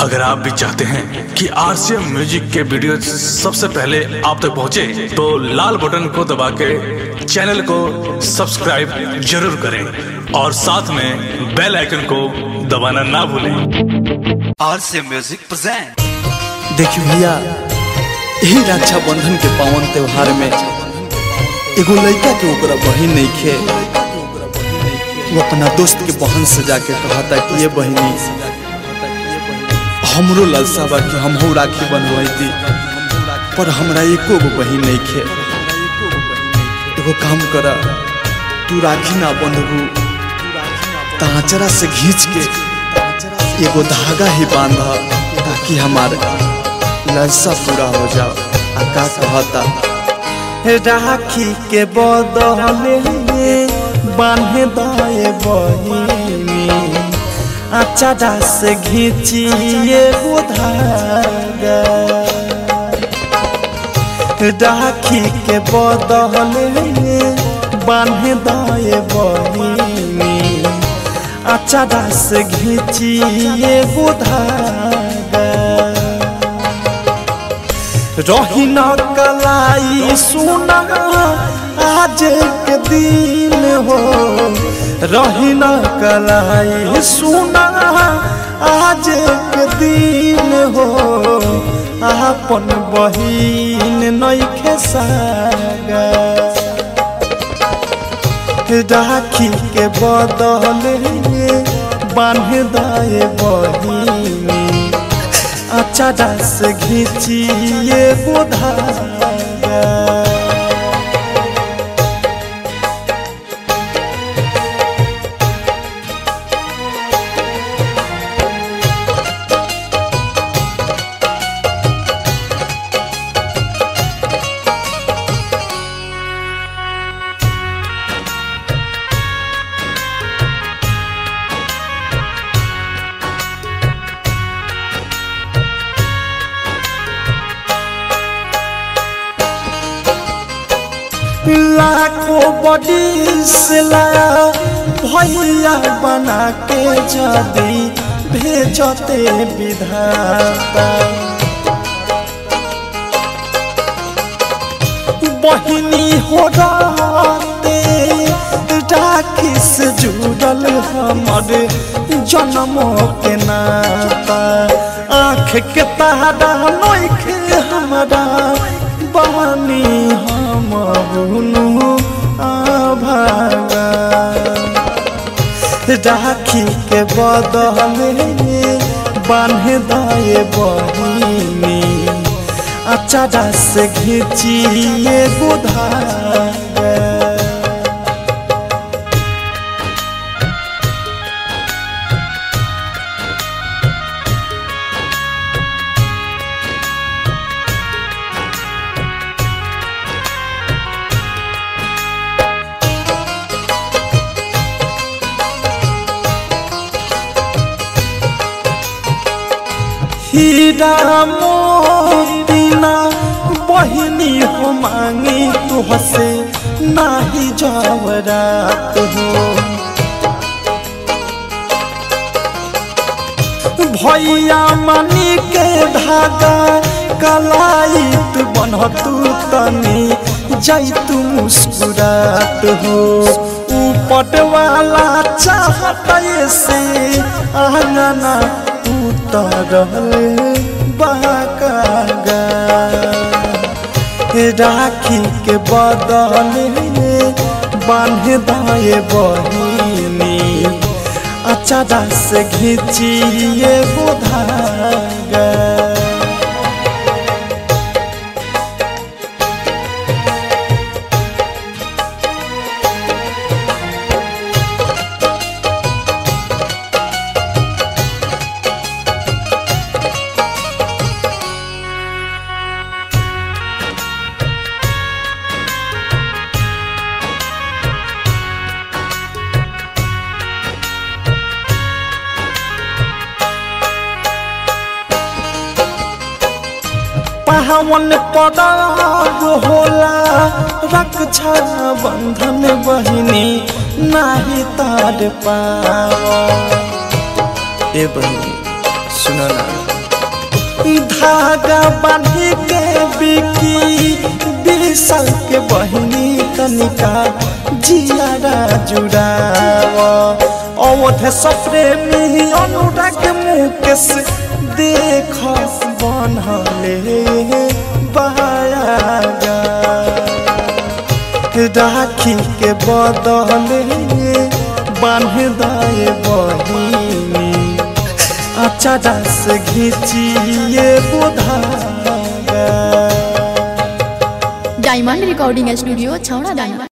अगर आप भी चाहते हैं कि आरसीएम म्यूज़िक के वीडियो सबसे पहले आप तक पहुँचे, तो लाल बटन को दबा के चैनल को सब्सक्राइब ज़रूर करें और साथ में बेल आइकन को दबाना ना भूलें। RC Music present देखियो भैया यही रक्षाबंधन के पावन त्योहार में एगो लड़का के ओकरा बहिन नहीं खे वो अपना दोस्त के बहन से जाके कहता कि ये बहिनी हमरो लालसा बा कि हमहू राखी बनवाई पर हमरा एको गो बहिन नहीं खे एगो काम कर। तू राखी ना बंधबू। तांचरा से घींच के एगो धागा ही बाँध ताकि हमार ललसा पूरा हो जाओ आ का कहता। राखी के बदले बांधे दाए बहिनी। अचारा से घींचिए धागा राखी के बदले बांधे दाए बहिनी। अचारा से घींचिए धागा रही न कलाई सुना, आज के दिन हो रही न कलाई सुना, आज के दिन हो। अपन बहिन नैखे सागा के बदले बाँध दाए बहिनी। अचारा से घींचिए बुधागा लाखों बड़ी सिला भैया बना के जदी, भेजते विधाता। बहिनी हो रहते राखी जुड़ल हमर जन्मों के नाता। आँख के तारा नोखे हमारा, बहनी हम बुनु आभागा राखी के बदले बाँध दाए बहिनी अचारा से हीरा मोतीना, बहिनी हो मांगी तुहसे नाही जवरात हो। भैया मनी के धागा, कलाइत बनतू तनी, जैतू मुस्कुरात हो। ऊपट वाला चाहत से, आंगना उतरल राखी के बदल बाँध दाए बहिनी। अचारा से घिचिए बुधागा पावन पदाग होला। रक्षा बंधन बहिनी, नाही तार पावा बहिनी, सुन धागा बांधी के बिकी बिसल के बहिनी तनिका जियारा जुड़ाव अवध सप्रेमी अनुराग मुकेश। देख बनले राखी के बदले बाँध दाए बहिनी। अचारा से घिचिए बुधागा डायमंड रिकॉर्डिंग स्टूडियो छौड़ा दाना